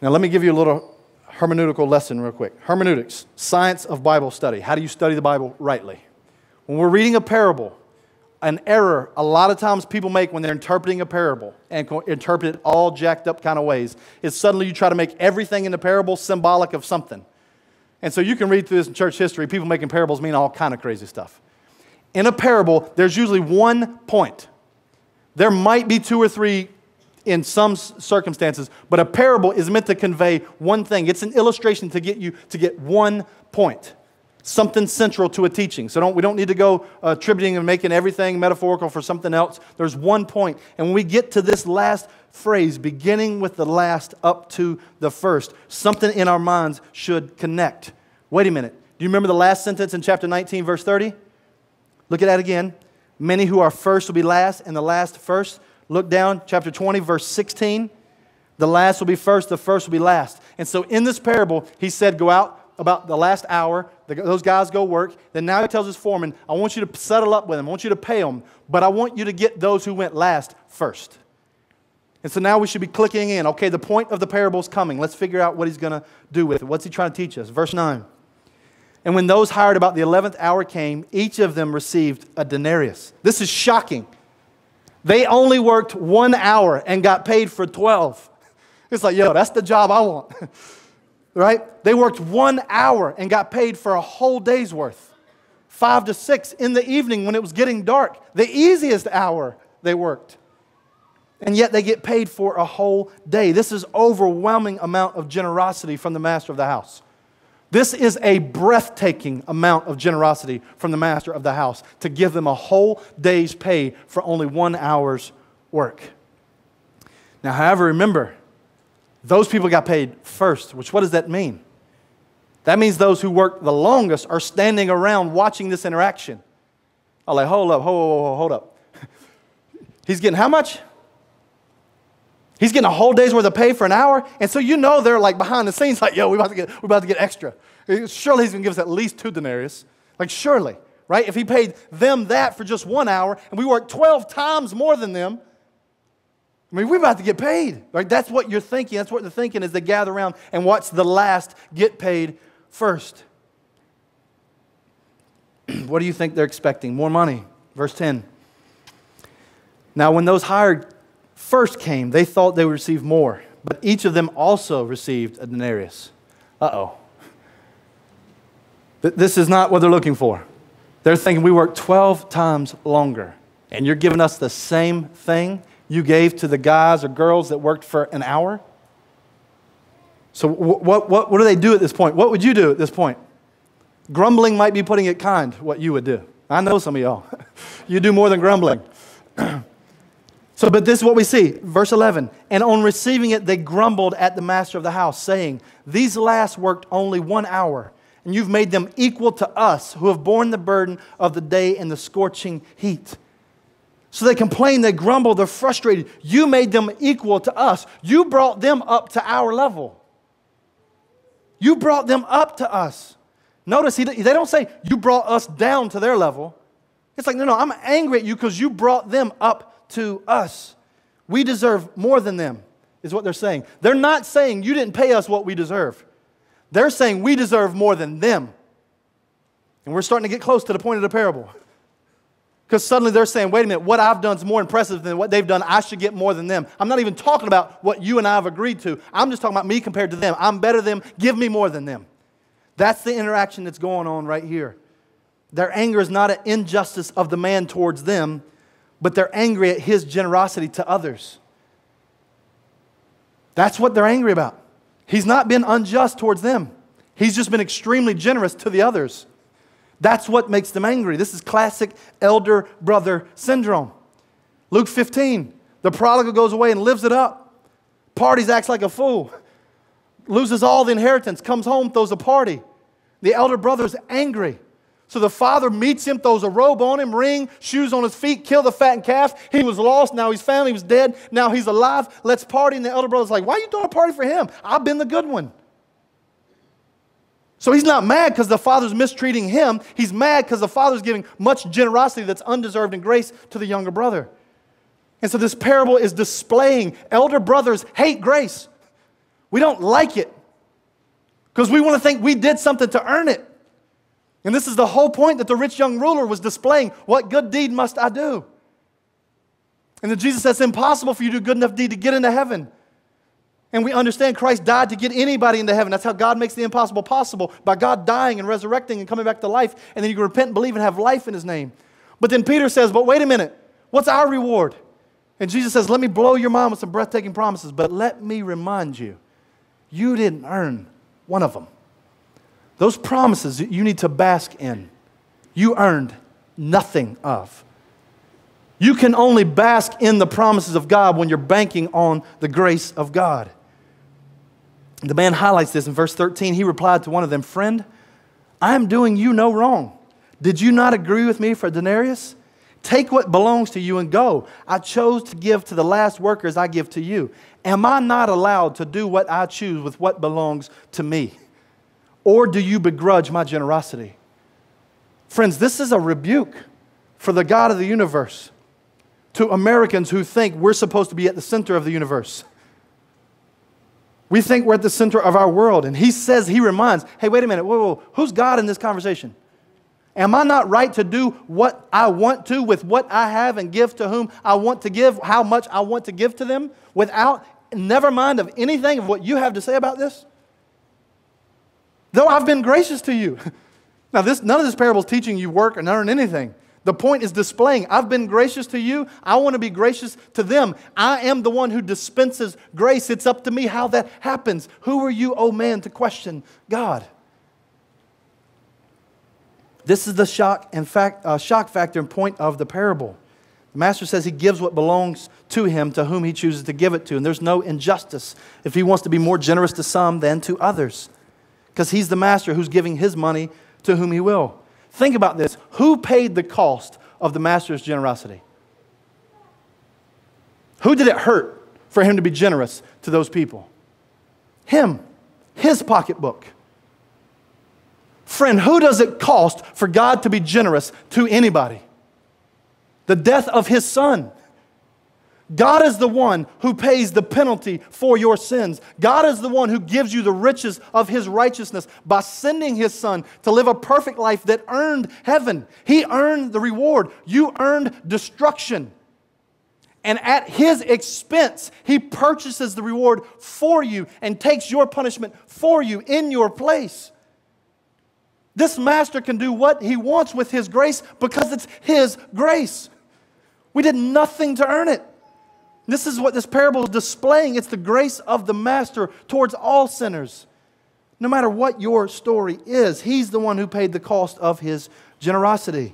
Now, let me give you a little hermeneutical lesson, real quick. Hermeneutics, science of Bible study. How do you study the Bible rightly? When we're reading a parable, an error a lot of times people make when they're interpreting a parable and interpret it all jacked up kind of ways is suddenly you try to make everything in the parable symbolic of something. And so you can read through this in church history, people making parables mean all kind of crazy stuff in a parable, there's usually one point. There might be two or three in some circumstances, but a parable is meant to convey one thing. It's an illustration to get you to get one point, something central to a teaching. So don't, we don't need to go uh, attributing and making everything metaphorical for something else. There's one point. And when we get to this last phrase, beginning with the last up to the first, something in our minds should connect. Wait a minute. Do you remember the last sentence in chapter 19, verse 30? Look at that again. Many who are first will be last, and the last first. Look down, chapter 20, verse 16. The last will be first, the first will be last. And so in this parable, he said, Go out about the last hour. those guys go work. Then now he tells his foreman, I want you to settle up with them. I want you to pay them, but I want you to get those who went last first. And so now we should be clicking in. Okay, the point of the parable is coming. Let's figure out what he's going to do with it. What's he trying to teach us? Verse 9. And when those hired about the 11th hour came, each of them received a denarius. This is shocking. They only worked one hour and got paid for 12. It's like, yo, that's the job I want. (laughs) right? They worked one hour and got paid for a whole day's worth. Five to six in the evening when it was getting dark, the easiest hour they worked. And yet they get paid for a whole day. This is overwhelming amount of generosity from the master of the house. This is a breathtaking amount of generosity from the master of the house to give them a whole day's pay for only one hour's work. Now, however, remember, Those people got paid first, which what does that mean? That means those who work the longest are standing around watching this interaction. I'm like, hold up, hold, hold, hold up. (laughs) He's getting how much? He's getting a whole day's worth of pay for an hour. And so you know they're like behind the scenes, like, yo, we're about to get, we're about to get extra. Surely he's gonna give us at least two denarius. Like, surely, right? If he paid them that for just one hour and we work 12 times more than them, I mean, we're about to get paid. Right? That's what you're thinking. That's what they're thinking as they gather around and watch the last get paid first. (clears throat) what do you think they're expecting? More money. Verse 10. Now, when those hired first came, they thought they would receive more, but each of them also received a denarius. Uh oh. This is not what they're looking for. They're thinking we work 12 times longer, and you're giving us the same thing you gave to the guys or girls that worked for an hour? So, what, what, what do they do at this point? What would you do at this point? Grumbling might be putting it kind, what you would do. I know some of y'all. (laughs) you do more than grumbling. (clears throat) so, but this is what we see. Verse 11. And on receiving it, they grumbled at the master of the house, saying, These last worked only one hour, and you've made them equal to us who have borne the burden of the day in the scorching heat. So they complain, they grumble, they're frustrated. You made them equal to us. You brought them up to our level. You brought them up to us. Notice he, they don't say, You brought us down to their level. It's like, No, no, I'm angry at you because you brought them up to us. We deserve more than them, is what they're saying. They're not saying, You didn't pay us what we deserve. They're saying, We deserve more than them. And we're starting to get close to the point of the parable. Because suddenly they're saying, wait a minute, what I've done is more impressive than what they've done. I should get more than them. I'm not even talking about what you and I have agreed to. I'm just talking about me compared to them. I'm better than them. Give me more than them. That's the interaction that's going on right here. Their anger is not an injustice of the man towards them, but they're angry at his generosity to others. That's what they're angry about. He's not been unjust towards them, he's just been extremely generous to the others. That's what makes them angry. This is classic elder brother syndrome. Luke 15, the prodigal goes away and lives it up. Parties, acts like a fool. Loses all the inheritance, comes home, throws a party. The elder brother's angry. So the father meets him, throws a robe on him, ring, shoes on his feet, kill the fattened calf. He was lost, now he's found, he was dead, now he's alive. Let's party. And the elder brother's like, Why are you throwing a party for him? I've been the good one. So he's not mad because the father's mistreating him. He's mad because the father's giving much generosity that's undeserved in grace to the younger brother. And so this parable is displaying elder brothers hate grace. We don't like it because we want to think we did something to earn it. And this is the whole point that the rich young ruler was displaying. What good deed must I do? And then Jesus says, It's impossible for you to do good enough deed to get into heaven. And we understand Christ died to get anybody into heaven. That's how God makes the impossible possible by God dying and resurrecting and coming back to life. And then you can repent and believe and have life in His name. But then Peter says, But wait a minute, what's our reward? And Jesus says, Let me blow your mind with some breathtaking promises, but let me remind you, you didn't earn one of them. Those promises that you need to bask in, you earned nothing of. You can only bask in the promises of God when you're banking on the grace of God. The man highlights this in verse 13. He replied to one of them, Friend, I am doing you no wrong. Did you not agree with me for denarius? Take what belongs to you and go. I chose to give to the last workers I give to you. Am I not allowed to do what I choose with what belongs to me? Or do you begrudge my generosity? Friends, this is a rebuke for the God of the universe to Americans who think we're supposed to be at the center of the universe. We think we're at the center of our world. And he says, he reminds, hey, wait a minute, whoa, whoa, who's God in this conversation? Am I not right to do what I want to with what I have and give to whom I want to give, how much I want to give to them, without, never mind of anything of what you have to say about this? Though I've been gracious to you. (laughs) Now, this, none of this parable is teaching you work and earn anything. The point is displaying, I've been gracious to you. I want to be gracious to them. I am the one who dispenses grace. It's up to me how that happens. Who are you, oh man, to question God? This is the shock and fact, uh, shock factor and point of the parable. The master says he gives what belongs to him to whom he chooses to give it to. And there's no injustice if he wants to be more generous to some than to others. Because he's the master who's giving his money to whom he will. Think about this who paid the cost of the master's generosity? Who did it hurt for him to be generous to those people? Him, his pocketbook. Friend, who does it cost for God to be generous to anybody? The death of his son. God is the one who pays the penalty for your sins. God is the one who gives you the riches of his righteousness by sending his son to live a perfect life that earned heaven. He earned the reward. You earned destruction. And at his expense, he purchases the reward for you and takes your punishment for you in your place. This master can do what he wants with his grace because it's his grace. We did nothing to earn it. This is what this parable is displaying. It's the grace of the master towards all sinners. No matter what your story is, he's the one who paid the cost of his generosity.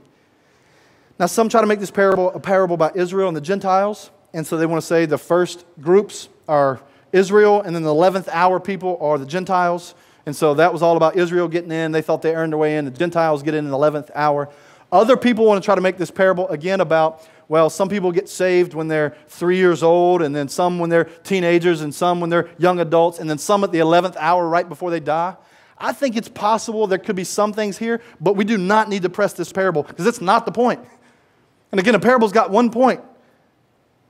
Now, some try to make this parable a parable about Israel and the Gentiles. And so they want to say the first groups are Israel, and then the 11th hour people are the Gentiles. And so that was all about Israel getting in. They thought they earned their way in. The Gentiles get in in the 11th hour. Other people want to try to make this parable again about well, some people get saved when they're three years old, and then some when they're teenagers, and some when they're young adults, and then some at the 11th hour right before they die. I think it's possible there could be some things here, but we do not need to press this parable because it's not the point. And again, a parable's got one point.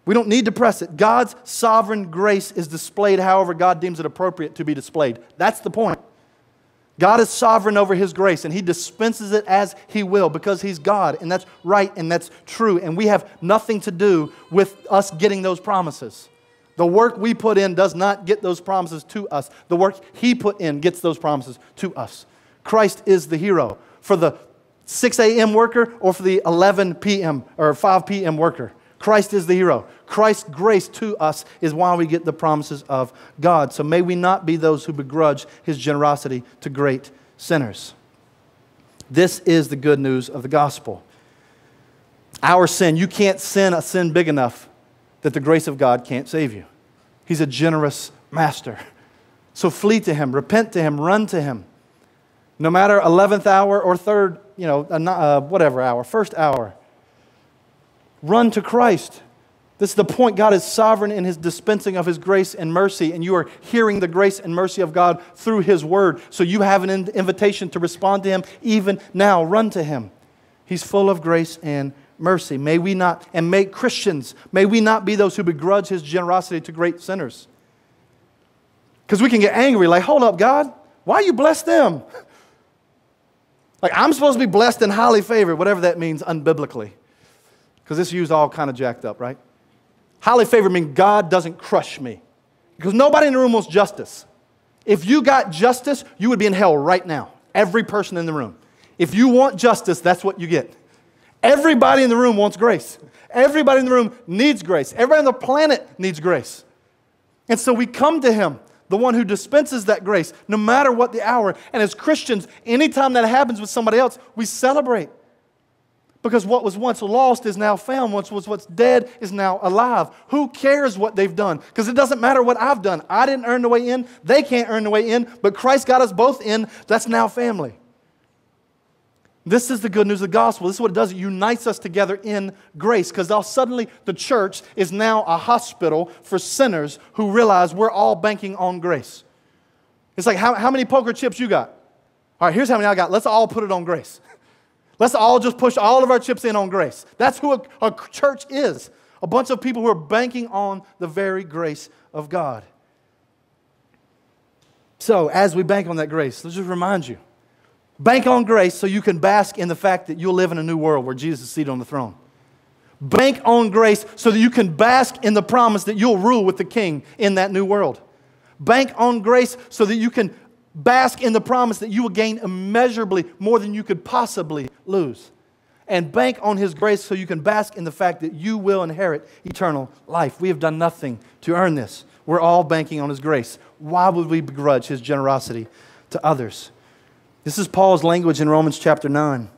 We don't need to press it. God's sovereign grace is displayed however God deems it appropriate to be displayed. That's the point. God is sovereign over His grace, and He dispenses it as He will because He's God, and that's right and that's true. And we have nothing to do with us getting those promises. The work we put in does not get those promises to us. The work He put in gets those promises to us. Christ is the hero for the 6 a.m. worker or for the 11 p.m. or 5 p.m. worker. Christ is the hero. Christ's grace to us is why we get the promises of God. So may we not be those who begrudge his generosity to great sinners. This is the good news of the gospel. Our sin, you can't sin a sin big enough that the grace of God can't save you. He's a generous master. So flee to him, repent to him, run to him. No matter 11th hour or third, you know, uh, whatever hour, first hour, run to Christ. This is the point. God is sovereign in his dispensing of his grace and mercy, and you are hearing the grace and mercy of God through his word. So you have an invitation to respond to him even now. Run to him. He's full of grace and mercy. May we not, and make Christians, may we not be those who begrudge his generosity to great sinners. Because we can get angry, like, hold up, God, why you bless them? (laughs) like, I'm supposed to be blessed and highly favored, whatever that means unbiblically. Because this view's all kind of jacked up, right? Highly favored means God doesn't crush me. Because nobody in the room wants justice. If you got justice, you would be in hell right now. Every person in the room. If you want justice, that's what you get. Everybody in the room wants grace. Everybody in the room needs grace. Everybody on the planet needs grace. And so we come to Him, the one who dispenses that grace, no matter what the hour. And as Christians, anytime that happens with somebody else, we celebrate. Because what was once lost is now found. Once was what's dead is now alive. Who cares what they've done? Because it doesn't matter what I've done. I didn't earn the way in. They can't earn the way in. But Christ got us both in. That's now family. This is the good news of the gospel. This is what it does. It unites us together in grace because now suddenly the church is now a hospital for sinners who realize we're all banking on grace. It's like, how, how many poker chips you got? All right, here's how many I got. Let's all put it on grace. (laughs) Let's all just push all of our chips in on grace. That's who a, a church is a bunch of people who are banking on the very grace of God. So, as we bank on that grace, let's just remind you bank on grace so you can bask in the fact that you'll live in a new world where Jesus is seated on the throne. Bank on grace so that you can bask in the promise that you'll rule with the king in that new world. Bank on grace so that you can bask in the promise that you will gain immeasurably more than you could possibly lose. And bank on His grace so you can bask in the fact that you will inherit eternal life. We have done nothing to earn this. We're all banking on His grace. Why would we begrudge His generosity to others? This is Paul's language in Romans chapter 9.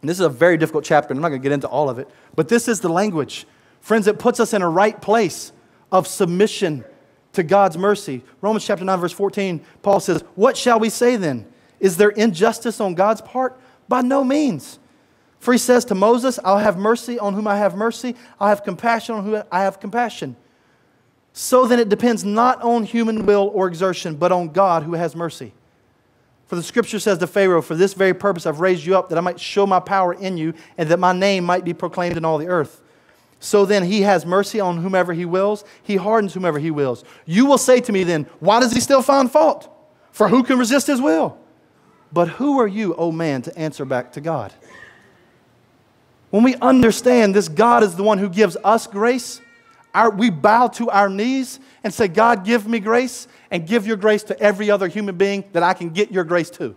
And this is a very difficult chapter, and I'm not going to get into all of it, but this is the language. Friends, it puts us in a right place of submission to God's mercy. Romans chapter 9, verse 14, Paul says, What shall we say then? Is there injustice on God's part? By no means. For he says to Moses, I'll have mercy on whom I have mercy, I'll have compassion on whom I have compassion. So then it depends not on human will or exertion, but on God who has mercy. For the scripture says to Pharaoh, For this very purpose I've raised you up, that I might show my power in you, and that my name might be proclaimed in all the earth. So then he has mercy on whomever he wills, he hardens whomever he wills. You will say to me then, Why does he still find fault? For who can resist his will? But who are you, O man, to answer back to God? When we understand this God is the one who gives us grace, our, we bow to our knees and say, God, give me grace and give your grace to every other human being that I can get your grace to.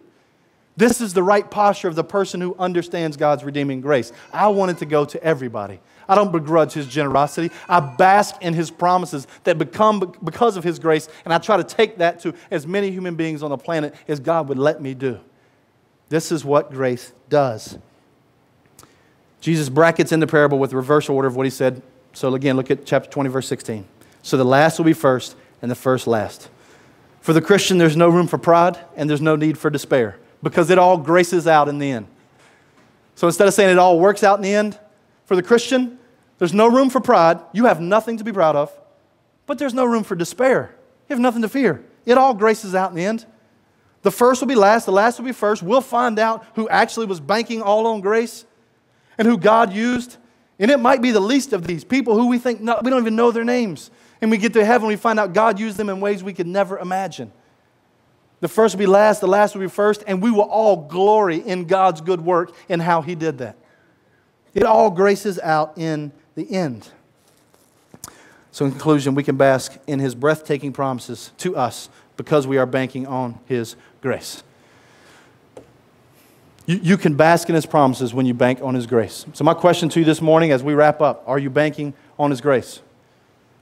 This is the right posture of the person who understands God's redeeming grace. I want it to go to everybody. I don't begrudge his generosity. I bask in his promises that become because of his grace, and I try to take that to as many human beings on the planet as God would let me do. This is what grace does. Jesus brackets in the parable with the reverse order of what he said. So again, look at chapter 20, verse 16. So the last will be first, and the first last. For the Christian, there's no room for pride, and there's no need for despair, because it all graces out in the end. So instead of saying it all works out in the end, for the Christian, there's no room for pride. You have nothing to be proud of, but there's no room for despair. You have nothing to fear. It all graces out in the end. The first will be last, the last will be first. We'll find out who actually was banking all on grace and who God used. And it might be the least of these people who we think no, we don't even know their names. And we get to heaven, we find out God used them in ways we could never imagine. The first will be last, the last will be first, and we will all glory in God's good work and how He did that. It all graces out in the end. So, in conclusion, we can bask in His breathtaking promises to us because we are banking on His grace. You, you can bask in His promises when you bank on His grace. So, my question to you this morning as we wrap up are you banking on His grace?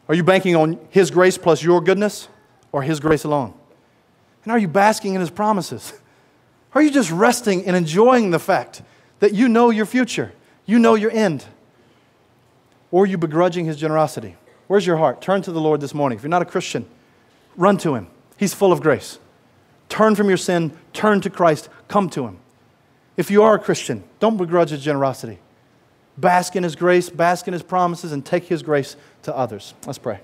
Are you banking on His grace plus your goodness or His grace alone? And are you basking in His promises? Are you just resting and enjoying the fact that you know your future? You know your end? Or are you begrudging His generosity? Where's your heart? Turn to the Lord this morning. If you're not a Christian, run to Him. He's full of grace. Turn from your sin, turn to Christ, come to Him. If you are a Christian, don't begrudge His generosity. Bask in His grace, bask in His promises, and take His grace to others. Let's pray.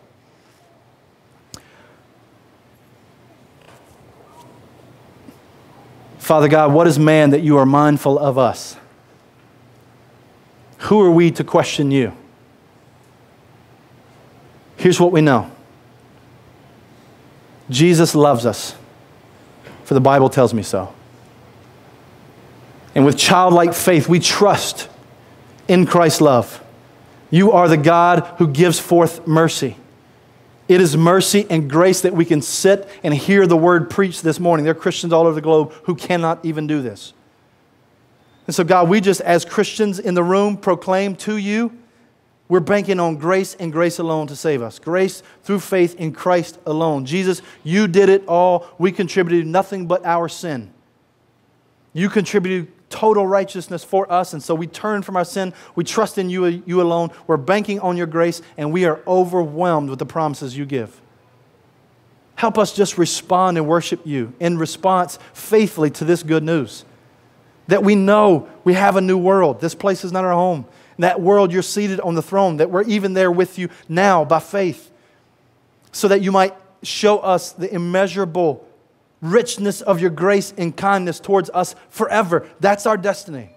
Father God, what is man that you are mindful of us? Who are we to question you? Here's what we know Jesus loves us, for the Bible tells me so. And with childlike faith, we trust in Christ's love. You are the God who gives forth mercy. It is mercy and grace that we can sit and hear the word preached this morning. There are Christians all over the globe who cannot even do this. And so, God, we just, as Christians in the room, proclaim to you we're banking on grace and grace alone to save us. Grace through faith in Christ alone. Jesus, you did it all. We contributed nothing but our sin. You contributed total righteousness for us. And so we turn from our sin. We trust in you, you alone. We're banking on your grace, and we are overwhelmed with the promises you give. Help us just respond and worship you in response faithfully to this good news. That we know we have a new world. This place is not our home. In that world, you're seated on the throne, that we're even there with you now by faith, so that you might show us the immeasurable richness of your grace and kindness towards us forever. That's our destiny.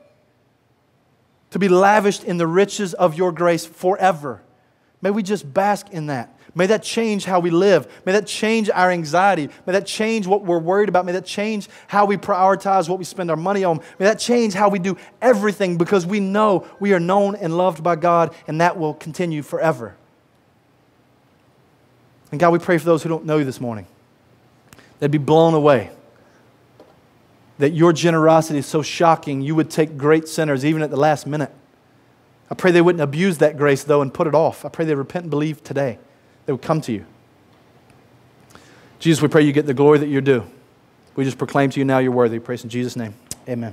To be lavished in the riches of your grace forever. May we just bask in that. May that change how we live. May that change our anxiety. May that change what we're worried about. May that change how we prioritize what we spend our money on. May that change how we do everything because we know we are known and loved by God and that will continue forever. And God, we pray for those who don't know you this morning they'd be blown away. That your generosity is so shocking, you would take great sinners even at the last minute. I pray they wouldn't abuse that grace, though, and put it off. I pray they repent and believe today. They would come to you. Jesus, we pray you get the glory that you're due. We just proclaim to you now you're worthy. Praise in Jesus' name. Amen.